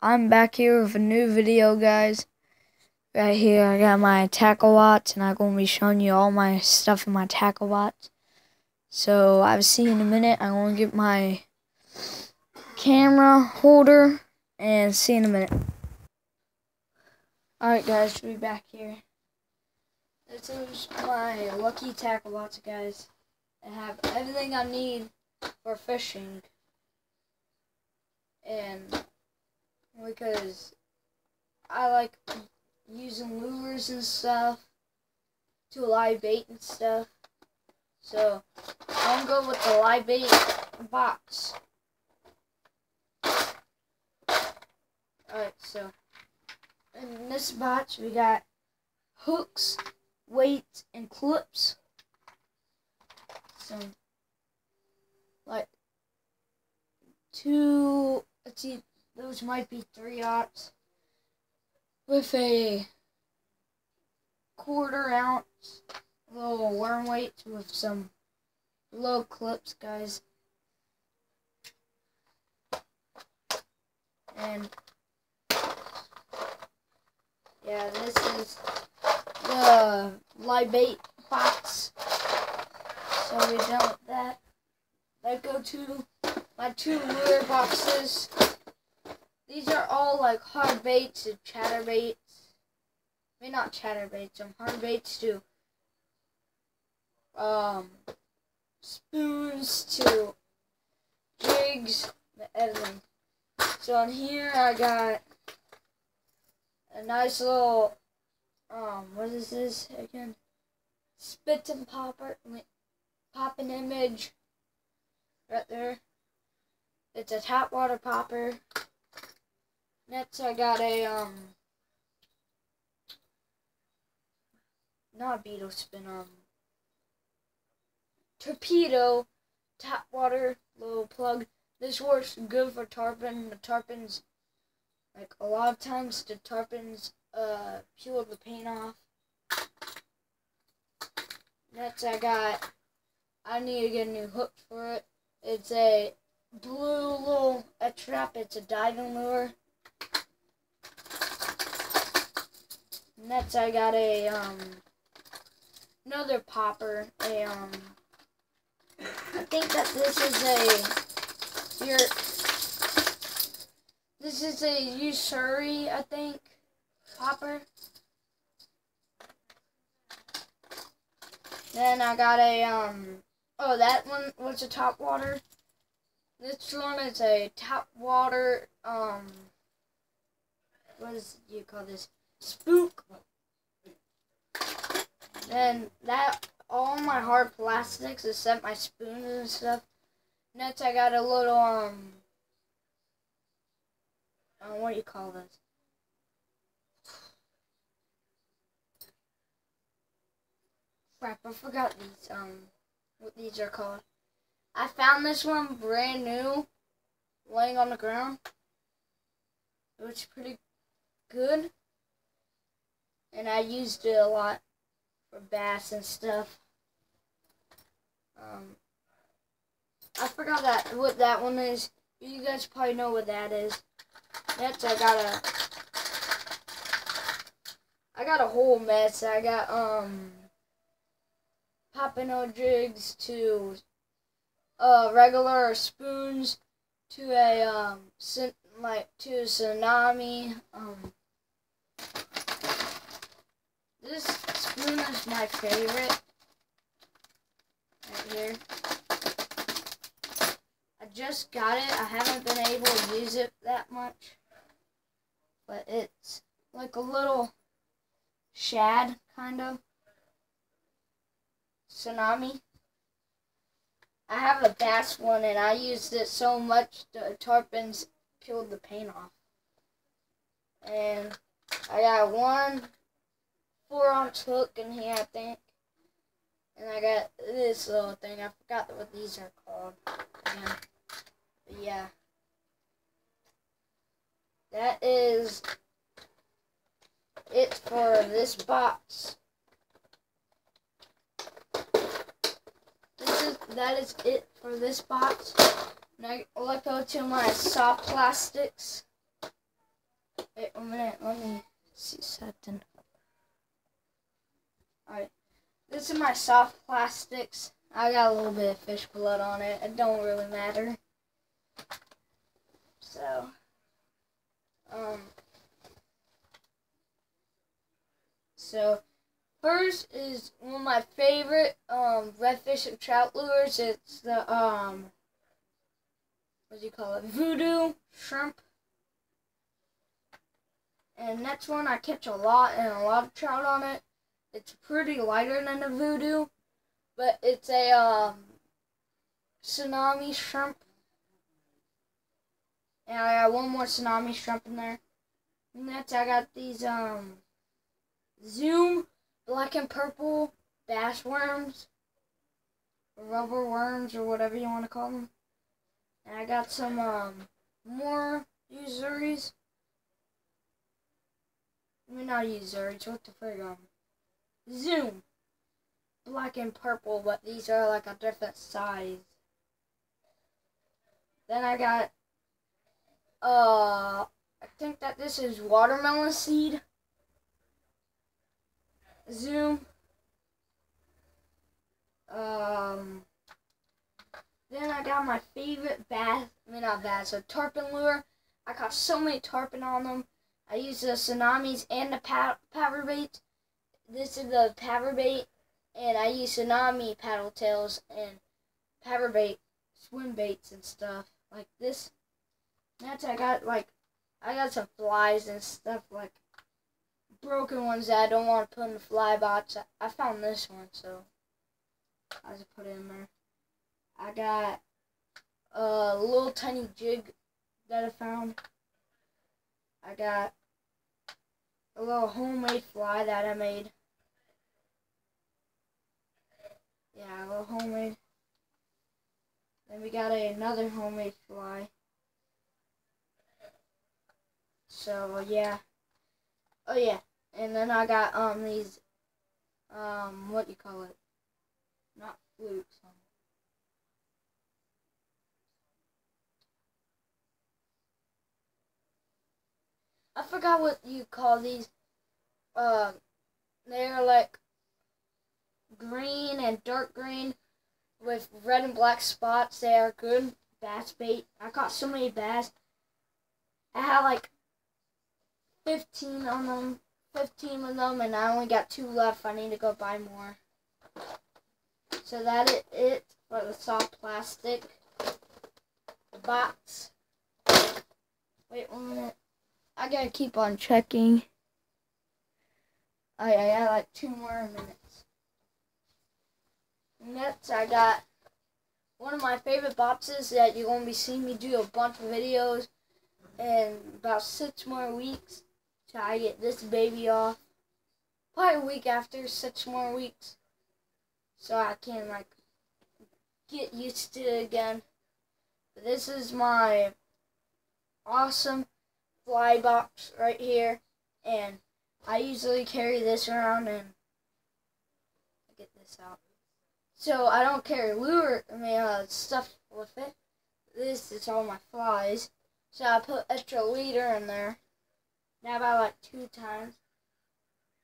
I'm back here with a new video, guys. Right here, I got my tackle watch, and I'm going to be showing you all my stuff in my tackle watch. So, I'll see you in a minute. I'm going to get my camera holder, and see you in a minute. Alright, guys, we'll be back here. This is my lucky tackle watch, guys. I have everything I need for fishing. And because I like using lures and stuff to live bait and stuff. So I'm gonna go with the live bait box. Alright, so in this box we got hooks, weights, and clips. Some like two let's see those might be three aughts with a quarter ounce little worm weight with some low clips, guys. And yeah, this is the live bait box. So we're done with that. I go to my two lure boxes. These are all like hard baits and chatter baits. I mean, not chatter baits, some hard baits to um, spoons to jigs, everything. So on here I got a nice little, um, what is this again? Spit and popper, popping image right there. It's a top water popper. Next, I got a, um, not beetle spin, um, torpedo top water little plug. This works good for tarpon. The tarpons, like a lot of times, the tarpons uh peel the paint off. Next, I got. I need to get a new hook for it. It's a blue little a trap. It's a diving lure. Next, I got a, um, another popper, a, um, I think that this is a, your, this is a Yo-Zuri, I think, popper. Then I got a, um, oh, that one was a top water. This one is a top water, um, what is you call this? Spook. Then that all my hard plastics except my spoons and stuff. Next I got a little um uh, what do you call this? Crap, I forgot these um what these are called. I found this one brand new laying on the ground. It was pretty good and I used it a lot for bass and stuff. Um, I forgot that what that one is. You guys probably know what that is. Next, I got a, I got a whole mess. I got um, popping jigs to uh regular spoons to a um, like to a tsunami um this spoon is my favorite. Right here. I just got it. I haven't been able to use it that much. But it's like a little shad, kind of. Tsunami. I have a bass one and I used it so much the tarpons peeled the paint off. And I got one four ounce hook in here, I think. And I got this little thing. I forgot what these are called. Yeah. But yeah. That is it for this box. This is that is it for this box. Now let's go to my soft plastics. Wait a minute, let me see something. Alright. This is my soft plastics. I got a little bit of fish blood on it. It don't really matter. So, um, so first is one of my favorite um redfish and trout lures. It's the um, what do you call it? Voodoo shrimp. And next one I catch a lot and a lot of trout on it. It's pretty lighter than a voodoo, but it's a um, tsunami shrimp. And I got one more tsunami shrimp in there. And next I got these um Zoom black and purple bass worms. Rubber worms or whatever you want to call them. And I got some um more Yo-Zuris. I mean not Yo-Zuris, what the frig um Zoom. Black and purple, but these are like a different size. Then I got uh, I think that this is watermelon seed. Zoom. Um, then I got my favorite bass, I mean not bass, a tarpon lure. I caught so many tarpon on them. I used the tsunamis and the power bait. This is the power bait, and I use tsunami paddle tails and power bait swim baits and stuff like this That's I got like, I got some flies and stuff like broken ones that I don't want to put in the fly box. I, found this one, so I just put it in there. I got a little tiny jig that I found. I got a little homemade fly that I made. Yeah, a little homemade. Then we got a, another homemade fly. So yeah. Oh yeah. And then I got um these um what you call it? Not flukes. Um, I forgot what you call these. Uh, they're like green and dark green with red and black spots. They are good bass bait. I caught so many bass. I had like 15 on them, 15 of them, and I only got two left. I need to go buy more. So that is it for the soft plastic box. Wait one minute. I gotta keep on checking. Oh yeah, I got like two more minutes. Next, I got one of my favorite boxes that you're gonna be seeing me do a bunch of videos in about six more weeks. So I get this baby off. Probably a week after, six more weeks. So I can like get used to it again. But this is my awesome fly box right here. And I usually carry this around and get this out. So I don't carry lure, I mean uh, stuff with it. This is all my flies. So I put extra leader in there. Now about like two times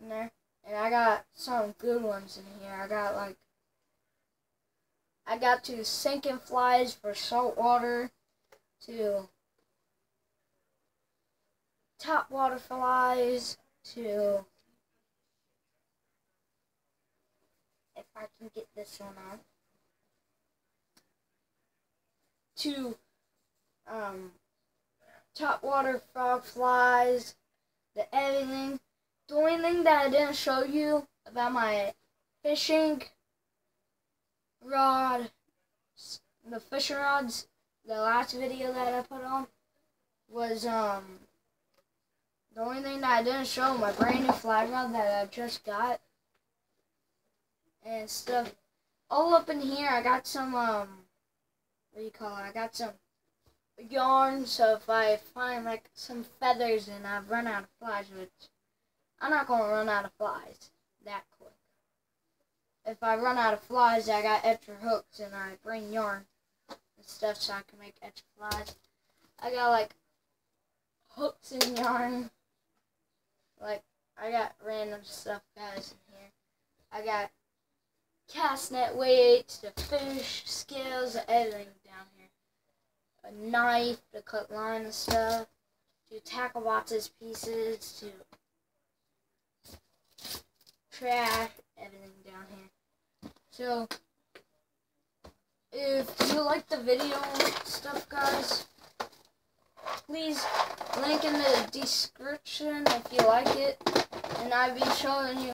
in there. And I got some good ones in here. I got like I got to sinking flies for salt water to top water flies to if I can get this one on to um top water frog flies the editing. The only thing that I didn't show you about my fishing rod, the fishing rods, the last video that I put on, was um the only thing that I didn't show my brand new fly rod that I just got and stuff. All up in here, I got some um what do you call it? I got some yarn, so if I find like some feathers and I've run out of flies, which I'm not going to run out of flies that quick. If I run out of flies, I got extra hooks and I bring yarn and stuff so I can make extra flies. I got like hooks and yarn like I got random stuff, guys, in here. I got cast net weights, the fish, scales, everything down here. A knife to cut line and stuff. To tackle boxes pieces, to trash, everything down here. So, if you like the video stuff, guys, please link in the description if you like it. And I'll be showing you